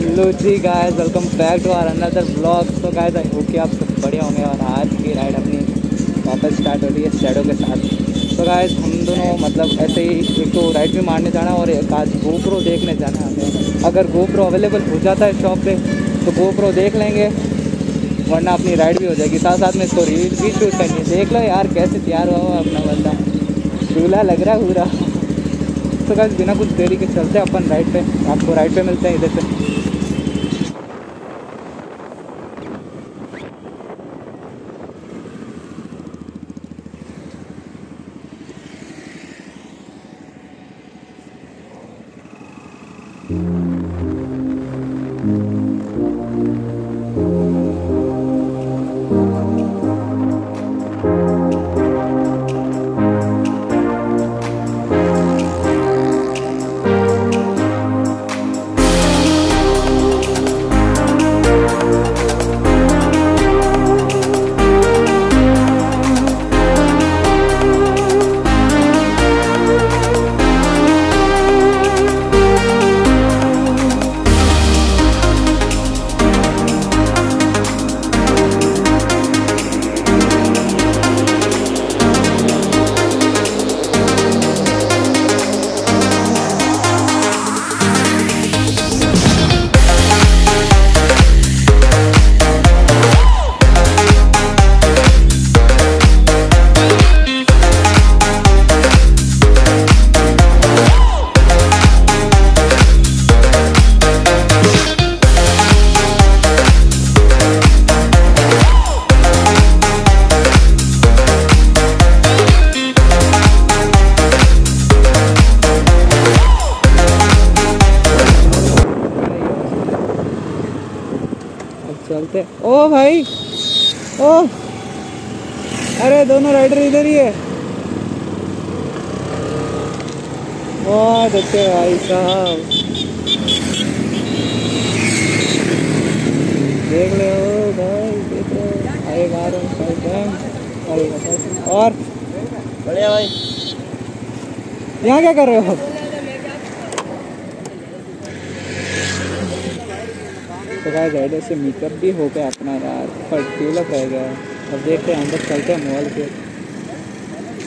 Hello ji guys welcome back to our another vlog तो guys I hope कि आप सब बढ़िया होंगे और आज की राइड अपनी वापस स्टार्ट हो रही है शैडो के साथ. तो गाइस हम दोनों मतलब ऐसे ही एक तो राइड भी मारने जाना और एक आज गोप्रो देखने जाना है. हमें अगर गोप्रो अवेलेबल हो जाता है शॉप पे तो गोप्रो देख लेंगे, वरना अपनी राइड भी हो जाएगी. साथ साथ में इसको रील भी शूट करनी देख लो यार, कैसे तैयार हुआ अपना बंदा. दूल्हा लग रहा है पूरा. तो गाइस बिना कुछ देरी के चलते अपन राइड पे. आपको राइड पे मिलते हैं इधर से. अब चलते ओ भाई ओ। अरे दोनों राइडर इधर ही है। बहुत अच्छे भाई साहब। देख ले ओ भाई देख लो अरे बार और? बढ़िया भाई। यहाँ क्या कर रहे हो तो गाइस राइडर से मीटअप भी हो गया अपना यार पर ट्यूलअप रह गया। अब देखते हैं, अंदर चलते हैं मॉल के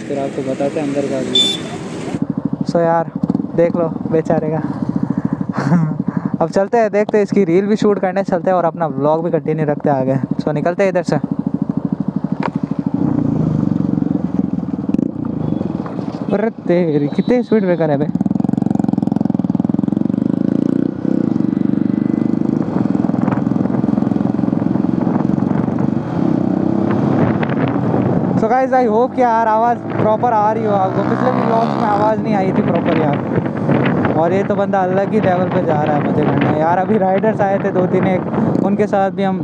फिर आपको बताते हैं अंदर का भी सो यार, देख लो, बेचारे का। अब चलते हैं, देखते हैं, इसकी रील भी शूट करने, चलते हैं और अपना व्लॉग भी कंटिन्यू रखते हैं आगे। सो निकलते हैं इधर से। तेरी, कितने स्पीड ब्रेकर है बे सो गाइस आई होप कि यार आवाज़ प्रॉपर आ रही हो आपको। पिछले व्लॉग्स में आवाज़ नहीं आई थी प्रॉपर यार। और ये तो बंदा अलग ही लेवल पे जा रहा है मज़े करने। यार अभी राइडर्स आए थे दो तीन एक। उनके साथ भी हम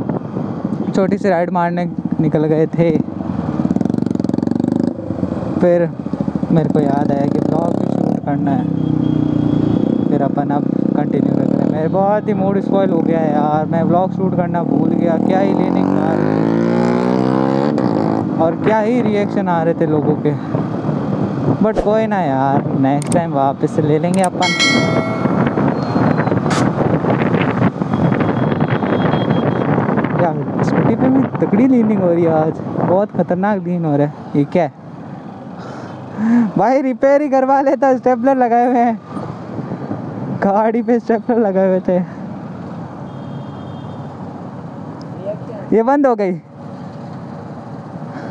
छोटी सी राइड मारने निकल गए थे। फिर मेरे को याद आया कि ब्लॉग भी शूट करना है। फिर अपन अब कंटिन्यू कर रहे हैं। मेरे बहुत ही मूड स्पॉइल हो गया है यार। मैं ब्लॉग शूट करना भूल गया। क्या ही लेने रही और क्या ही रिएक्शन आ रहे थे लोगों के। बट कोई ना यार नेक्स्ट टाइम वापस से ले लेंगे अपन। क्या स्कूटी पे भी तकड़ी लीनिंग हो रही है आज। बहुत खतरनाक दिन हो रहा है। ये क्या है? भाई रिपेयर ही करवा लेता स्टेपलर लगाए हुए हैं। गाड़ी पे स्टेपलर लगाए हुए थे। ये बंद हो गई।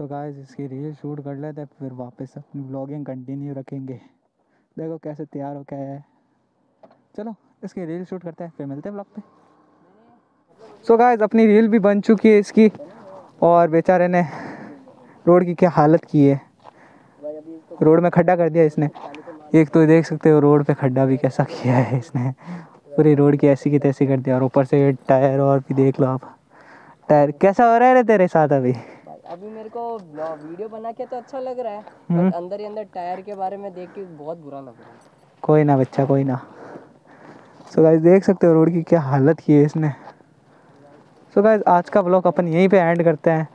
सो गाइस इसकी रील शूट कर लेते हैं, फिर वापस अपनी ब्लॉगिंग कंटिन्यू रखेंगे। देखो कैसे तैयार हो क्या है। चलो, इसकी रील शूट करते हैं, फिर मिलते हैं ब्लॉग पे। सो so गाइस अपनी रील भी बन चुकी है इसकी, और बेचारे ने रोड की क्या हालत की है। रोड में खड्डा कर दिया इसने। एक तो देख सकते हो, रोड पे खड्डा भी कैसा किया है इसने। पूरी रोड की ऐसी की तैसी कर दिया, और ऊपर से टायर और भी देख लो आप। टायर कैसा हो रहा है तेरे साथ अभी? अभी मेरे को वीडियो बना के तो अच्छा लग रहा है हम्म। बट अंदर ही अंदर टायर के बारे में देख के बहुत बुरा लग रहा है। कोई ना बच्चा कोई ना। सो so गाइस देख सकते हो रोड की क्या हालत की है इसने। सो so गाइस आज का ब्लॉग अपन यहीं पे एंड करते हैं।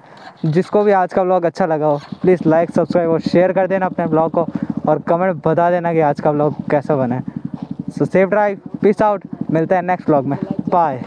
जिसको भी आज का ब्लॉग अच्छा लगा हो प्लीज़ लाइक सब्सक्राइब और शेयर कर देना अपने ब्लॉग को और कमेंट बता देना कि आज का ब्लॉग कैसा बना है। So safe drive peace out मिलते हैं नेक्स्ट ब्लॉग में। बाय